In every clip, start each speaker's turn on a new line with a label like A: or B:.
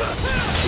A: Ha!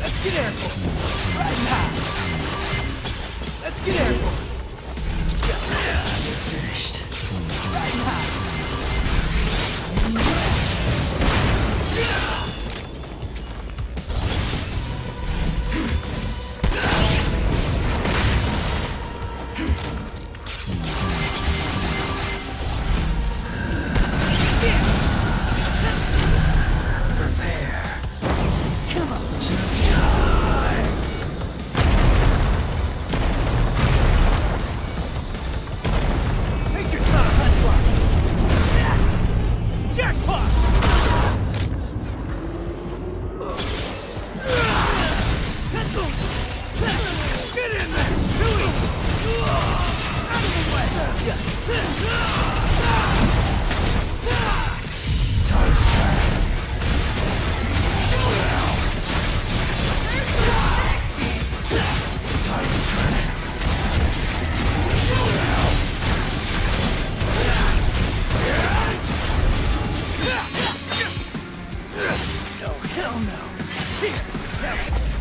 A: Let's get airborne. Right now. Let's get airborne. No, hell no! Here, now!